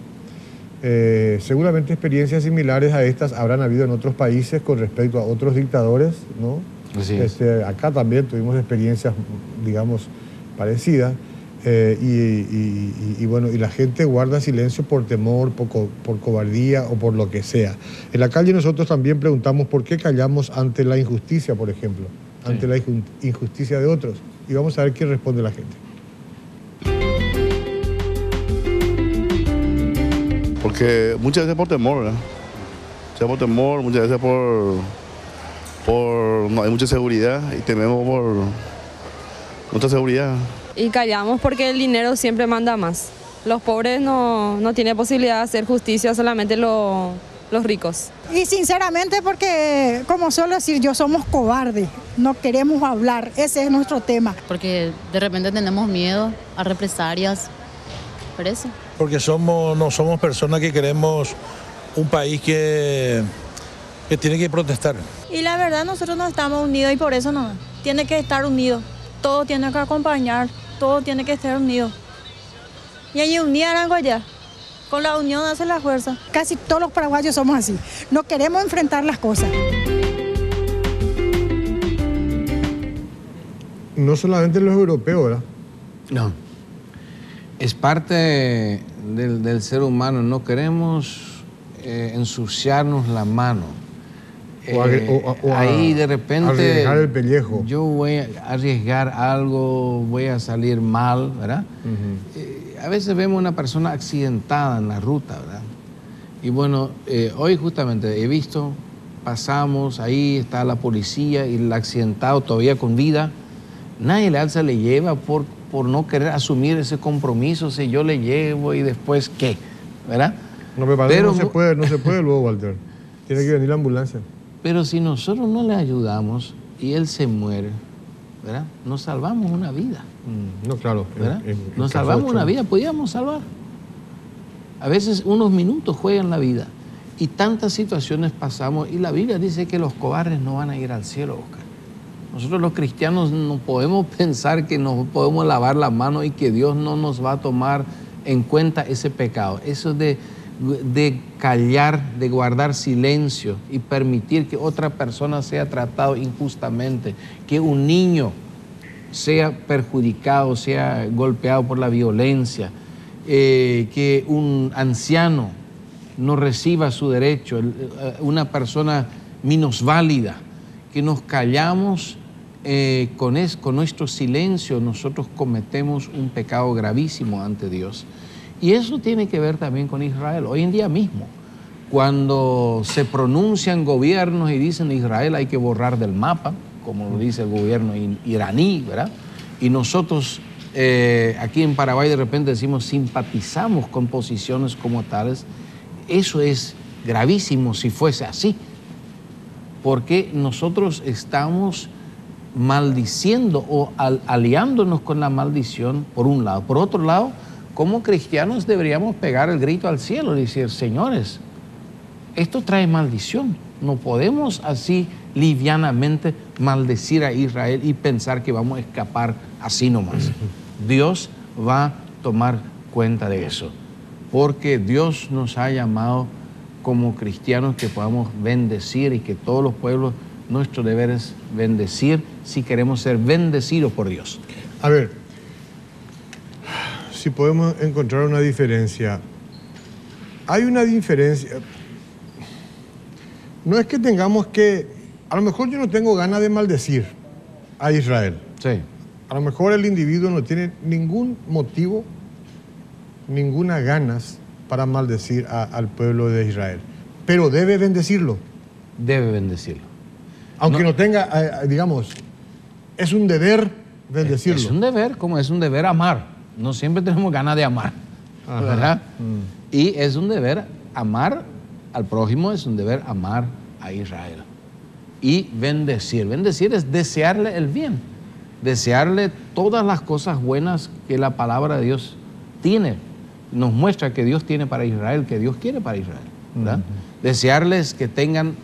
Eh, seguramente experiencias similares a estas habrán habido en otros países con respecto a otros dictadores, ¿no? Este, acá también tuvimos experiencias, digamos, parecidas. Eh, y, bueno, y la gente guarda silencio por temor, por, por, cobardía o por lo que sea. En la calle nosotros también preguntamos por qué callamos ante la injusticia, por ejemplo, ante la injusticia de otros. Y vamos a ver qué responde la gente. Porque muchas veces por temor, ¿verdad? Muchas por temor, muchas veces por, por no hay mucha seguridad y tememos por nuestra seguridad. Y callamos porque el dinero siempre manda más. Los pobres no, no tienen posibilidad de hacer justicia, solamente los ricos. Y sinceramente porque, como suelo decir yo, somos cobardes, no queremos hablar, ese es nuestro tema. Porque de repente tenemos miedo a represalias, por eso. Porque somos, no somos personas que queremos un país que, que tiene que protestar. Y la verdad nosotros no estamos unidos y por eso no, tiene que estar unido, todo tiene que acompañar, todo tiene que estar unido. Y ahí unir algo allá. Con la unión hace la fuerza. Casi todos los paraguayos somos así. No queremos enfrentar las cosas. No solamente los europeos, ¿verdad? No. Es parte del, ser humano. No queremos eh, ensuciarnos la mano. Eh, ahí de repente arriesgar el pellejo. yo voy a arriesgar algo, voy a salir mal, ¿verdad? a veces vemos una persona accidentada en la ruta, ¿verdad? Y bueno, eh, hoy justamente he visto, pasamos, ahí está la policía y el accidentado todavía con vida. Nadie le alza, le lleva por, por no querer asumir ese compromiso, si yo le llevo y después qué, ¿verdad? No, pero no se puede, no se puede luego, Walter. Tiene que venir la ambulancia. Pero si nosotros no le ayudamos y él se muere, ¿verdad? Nos salvamos una vida. Mm, no, claro. Nos salvamos una vida, podíamos salvar. A veces unos minutos juegan la vida. Y tantas situaciones pasamos. Y la Biblia dice que los cobardes no van a ir al cielo, Oscar. Nosotros los cristianos no podemos pensar que nos podemos lavar la mano y que Dios no nos va a tomar en cuenta ese pecado. Eso de, de callar, de guardar silencio y permitir que otra persona sea tratado injustamente, que un niño sea perjudicado, sea golpeado por la violencia, eh, que un anciano no reciba su derecho, eh, una persona minusválida, que nos callamos eh, con, con nuestro silencio, nosotros cometemos un pecado gravísimo ante Dios. Y eso tiene que ver también con Israel. Hoy en día mismo, cuando se pronuncian gobiernos y dicen Israel hay que borrar del mapa, como lo dice el gobierno iraní, ¿verdad? Y nosotros eh, aquí en Paraguay de repente decimos simpatizamos con posiciones como tales, eso es gravísimo si fuese así, porque nosotros estamos maldiciendo o aliándonos con la maldición por un lado. Por otro lado, como cristianos deberíamos pegar el grito al cielo y decir, señores, esto trae maldición. No podemos así livianamente maldecir a Israel y pensar que vamos a escapar así nomás. Dios va a tomar cuenta de eso, porque Dios nos ha llamado como cristianos que podamos bendecir y que todos los pueblos, nuestro deber es bendecir si queremos ser bendecidos por Dios. A ver, si podemos encontrar una diferencia. Hay una diferencia. No es que tengamos que a lo mejor yo no tengo ganas de maldecir a Israel. Sí. A lo mejor el individuo no tiene ningún motivo, ninguna ganas para maldecir al pueblo de Israel. Pero debe bendecirlo. Debe bendecirlo. Aunque no, tenga, eh, eh, digamos, es un deber bendecirlo. Es, un deber, como es un deber amar. No siempre tenemos ganas de amar. ¿Verdad? Mm. Y es un deber amar al prójimo, es un deber amar a Israel y bendecir. Bendecir es desearle el bien, desearle todas las cosas buenas que la palabra de Dios tiene. Nos muestra que Dios tiene para Israel, que Dios quiere para Israel. Desearles que tengan,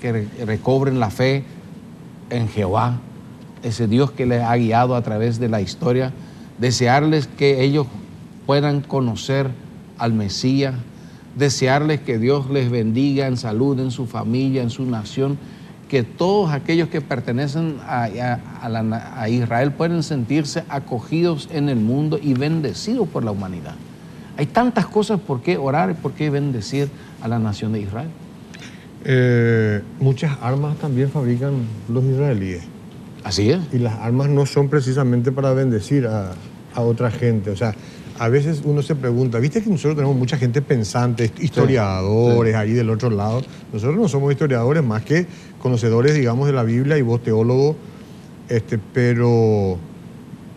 que recobren la fe en Jehová, ese Dios que les ha guiado a través de la historia. Desearles que ellos puedan conocer al Mesías, desearles que Dios les bendiga en salud, en su familia, en su nación que todos aquellos que pertenecen a, Israel pueden sentirse acogidos en el mundo y bendecidos por la humanidad. Hay tantas cosas por qué orar y por qué bendecir a la nación de Israel. Eh, muchas armas también fabrican los israelíes. Así es. Y las armas no son precisamente para bendecir a, a otra gente. O sea, a veces uno se pregunta, viste que nosotros tenemos mucha gente pensante, historiadores ahí del otro lado. Nosotros no somos historiadores más que conocedores, digamos, de la Biblia y vos teólogo, este, pero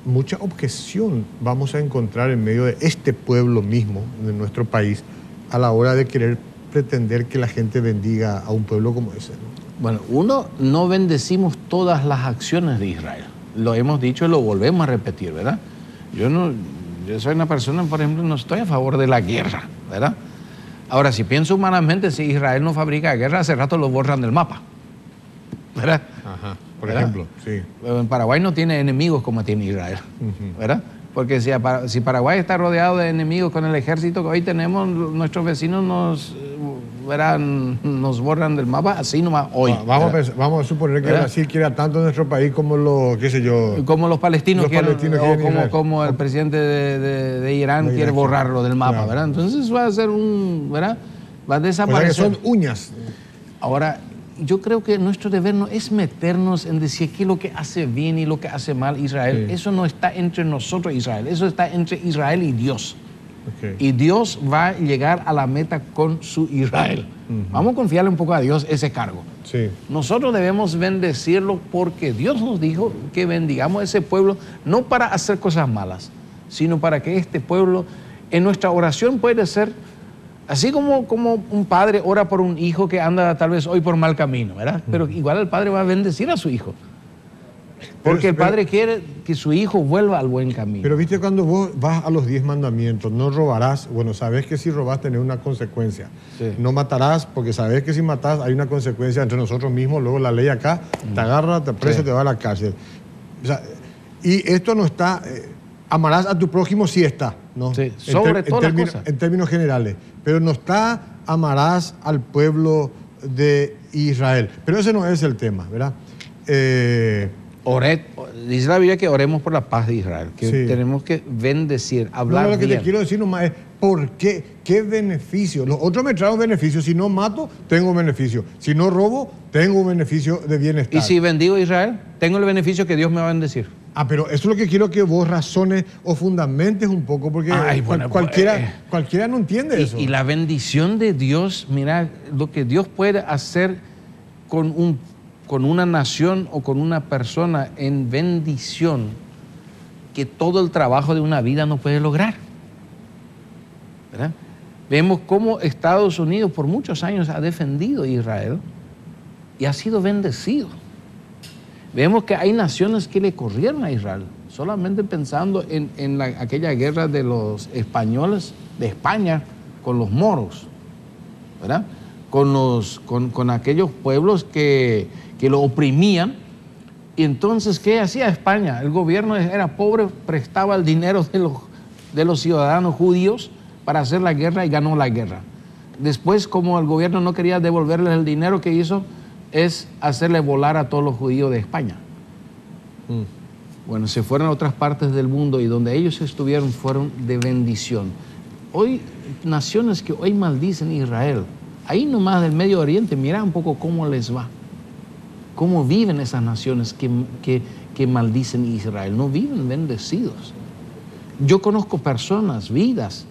mucha objeción vamos a encontrar en medio de este pueblo mismo, de nuestro país, a la hora de querer pretender que la gente bendiga a un pueblo como ese. Bueno, uno, no bendecimos todas las acciones de Israel. Lo hemos dicho y lo volvemos a repetir, ¿verdad? Yo no, yo soy una persona, por ejemplo, no estoy a favor de la guerra, ¿verdad? Ahora, si pienso humanamente, si Israel no fabrica guerra, hace rato lo borran del mapa. ¿Verdad? Ajá, por ejemplo, sí. En Paraguay no tiene enemigos como tiene Israel, ¿verdad? Porque si, si, Paraguay está rodeado de enemigos con el ejército que hoy tenemos, nuestros vecinos nos, verán, nos borran del mapa, así nomás hoy. vamos, a vamos, a suponer que Brasil quiera tanto nuestro país como los, qué sé yo... Como los palestinos, quieren, o como, como, el presidente de, Irán quiere borrarlo del mapa, ¿verdad? Entonces va a ser un, ¿verdad? Va a desaparecer. O sea que son uñas. Ahora, yo creo que nuestro deber no es meternos en decir qué es lo que hace bien y lo que hace mal Israel. Eso no está entre nosotros Israel, eso está entre Israel y Dios. Y Dios va a llegar a la meta con su Israel. Vamos a confiarle un poco a Dios ese cargo. Sí. Nosotros debemos bendecirlo porque Dios nos dijo que bendigamos a ese pueblo no para hacer cosas malas, sino para que este pueblo, en nuestra oración puede ser Así como, como un padre ora por un hijo que anda tal vez hoy por mal camino, ¿verdad? Pero igual el padre va a bendecir a su hijo. Porque el padre quiere que su hijo vuelva al buen camino. Pero viste cuando vos vas a los diez mandamientos, no robarás, bueno, sabes que si robás tenés una consecuencia. No matarás, porque sabes que si matas hay una consecuencia entre nosotros mismos, luego la ley acá te agarra, te presa, te va a la cárcel. y esto no está, eh, amarás a tu prójimo si está, ¿no? Sí, sobre en, en términos generales pero no está amarás al pueblo de Israel. Pero ese no es el tema, ¿verdad? Eh, dice la Biblia que oremos por la paz de Israel, que tenemos que bendecir, hablar. No, lo que te quiero decir nomás es, ¿por qué? ¿Qué beneficio? Los otros me traen beneficios. Si no mato, tengo un beneficio. Si no robo, tengo un beneficio de bienestar. ¿Y si bendigo a Israel? Tengo el beneficio que Dios me va a bendecir. Ah, pero eso es lo que quiero que vos razones o fundamentes un poco, porque cualquiera, eh, cualquiera no entiende eso. Y la bendición de Dios, mira, lo que Dios puede hacer con, un, con una nación o con una persona en bendición, que todo el trabajo de una vida no puede lograr. Vemos cómo Estados Unidos por muchos años ha defendido a Israel y ha sido bendecido. Vemos que hay naciones que le corrieron a Israel, solamente pensando en, aquella guerra de los españoles de España con los moros, ¿verdad? Con, los, con, aquellos pueblos que, lo oprimían. Y entonces, ¿qué hacía España? El gobierno era pobre, prestaba el dinero de los, de los ciudadanos judíos para hacer la guerra y ganó la guerra. Después, como el gobierno no quería devolverles el dinero que hizo, es hacerle volar a todos los judíos de España. Mm. Bueno, se fueron a otras partes del mundo y donde ellos estuvieron fueron de bendición. Hoy, naciones que hoy maldicen Israel, ahí nomás del Medio Oriente, mira un poco cómo les va. Cómo viven esas naciones que, que, que maldicen Israel. No viven bendecidos. Yo conozco personas, vidas,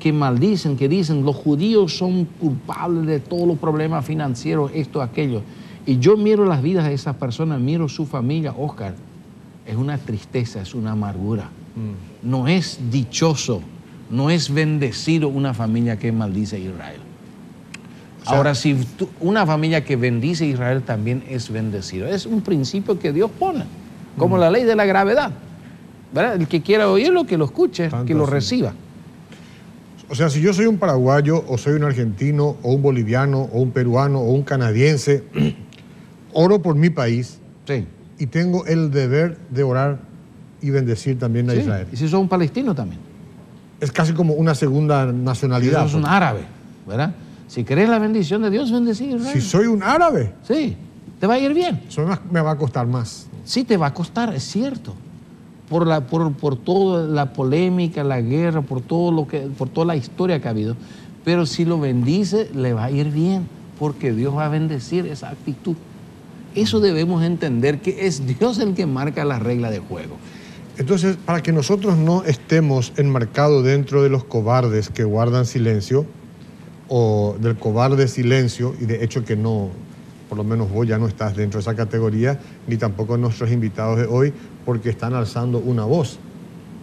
que maldicen, que dicen los judíos son culpables de todos los problemas financieros, esto, aquello. Y yo miro las vidas de esas personas, miro su familia, Oscar, es una tristeza, es una amargura. Mm. No es dichoso, no es bendecido una familia que maldice a Israel. Ahora, si una familia que bendice a Israel también es bendecido. Es un principio que Dios pone, como la ley de la gravedad. El que quiera oírlo, que lo escuche, que lo reciba. O sea, si yo soy un paraguayo o soy un argentino o un boliviano o un peruano o un canadiense, oro por mi país y tengo el deber de orar y bendecir también a Israel. Y si soy un palestino también. Es casi como una segunda nacionalidad. Si sos un árabe, ¿verdad? Si querés la bendición de Dios, Israel. Si soy un árabe. Sí, te va a ir bien. Eso me va a costar más. Sí, te va a costar, es cierto por, la, por, por toda la polémica, la guerra, por, todo lo que, por toda la historia que ha habido. Pero si lo bendice, le va a ir bien, porque Dios va a bendecir esa actitud. Eso debemos entender que es Dios el que marca la regla de juego. Entonces, para que nosotros no estemos enmarcados dentro de los cobardes que guardan silencio, o del cobarde silencio, y de hecho que no, por lo menos vos ya no estás dentro de esa categoría, ni tampoco nuestros invitados de hoy, porque están alzando una voz,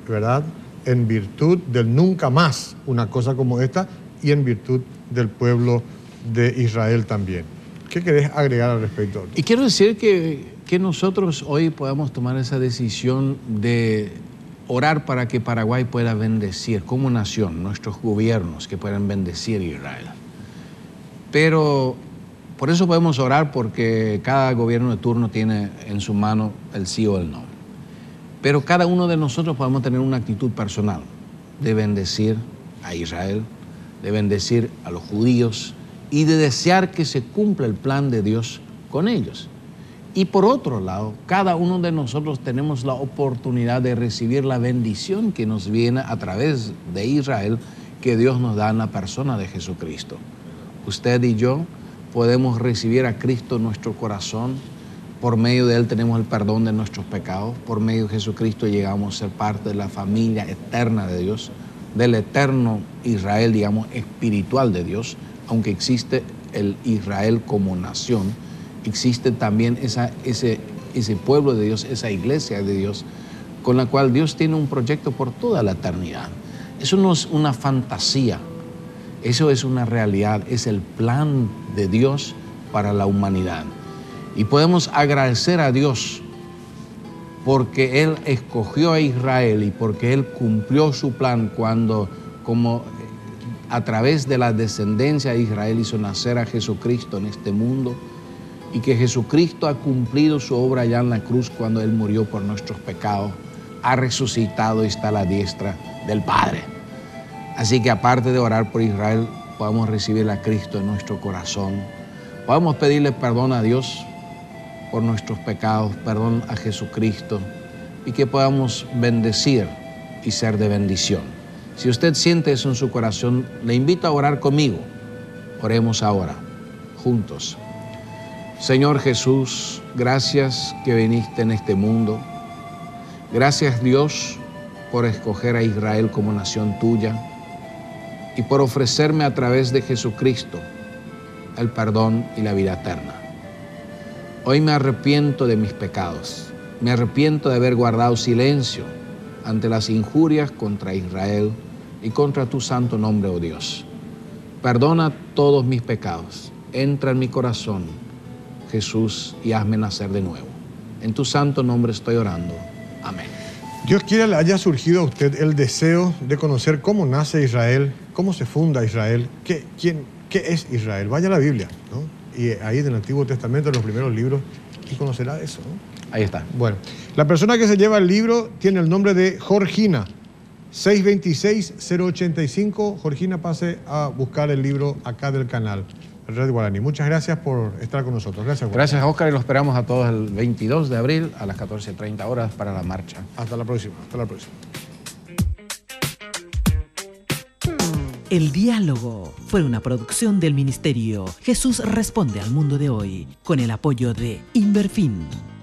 ¿verdad? En virtud del nunca más, una cosa como esta, y en virtud del pueblo de Israel también. ¿Qué querés agregar al respecto? Y quiero decir que, que nosotros hoy podamos tomar esa decisión de orar para que Paraguay pueda bendecir como nación, nuestros gobiernos que puedan bendecir Israel. Pero por eso podemos orar porque cada gobierno de turno tiene en su mano el sí o el no. Pero cada uno de nosotros podemos tener una actitud personal de bendecir a Israel, de bendecir a los judíos y de desear que se cumpla el plan de Dios con ellos. Y por otro lado, cada uno de nosotros tenemos la oportunidad de recibir la bendición que nos viene a través de Israel que Dios nos da en la persona de Jesucristo. Usted y yo podemos recibir a Cristo en nuestro corazón. Por medio de Él tenemos el perdón de nuestros pecados. Por medio de Jesucristo llegamos a ser parte de la familia eterna de Dios, del eterno Israel, digamos, espiritual de Dios, aunque existe el Israel como nación existe también ese, ese pueblo de Dios, esa iglesia de Dios, con la cual Dios tiene un proyecto por toda la eternidad. Eso no es una fantasía, eso es una realidad, es el plan de Dios para la humanidad. Y podemos agradecer a Dios porque Él escogió a Israel y porque Él cumplió su plan cuando, como a través de la descendencia de Israel hizo nacer a Jesucristo en este mundo y que Jesucristo ha cumplido su obra allá en la cruz cuando Él murió por nuestros pecados, ha resucitado y está a la diestra del Padre. Así que aparte de orar por Israel, podamos recibir a Cristo en nuestro corazón. Podemos pedirle perdón a Dios por nuestros pecados, perdón a Jesucristo y que podamos bendecir y ser de bendición. Si usted siente eso en su corazón, le invito a orar conmigo. Oremos ahora, juntos. Señor Jesús, gracias que viniste en este mundo. Gracias Dios por escoger a Israel como nación tuya y por ofrecerme a través de Jesucristo el perdón y la vida eterna. Hoy me arrepiento de mis pecados. Me arrepiento de haber guardado silencio ante las injurias contra Israel y contra tu santo nombre, oh Dios. Perdona todos mis pecados. Entra en mi corazón Jesús, y hazme nacer de nuevo. En tu santo nombre estoy orando. Amén. Dios quiera le haya surgido a usted el deseo de conocer cómo nace Israel, cómo se funda Israel, qué, quién, qué es Israel. Vaya a la Biblia, ¿no? Y ahí en el Antiguo Testamento, en los primeros libros, y conocerá eso, Ahí está. Bueno, la persona que se lleva el libro tiene el nombre de Jorgina. 626-085. Jorgina, pase a buscar el libro acá del canal. Red Guaraní. Muchas gracias por estar con nosotros. Gracias, Gracias, Oscar, y lo esperamos a todos el 22 de abril a las 14.30 horas para la marcha. Hasta la próxima. Hasta la próxima. El diálogo fue una producción del Ministerio Jesús Responde al Mundo de Hoy, con el apoyo de Inverfin.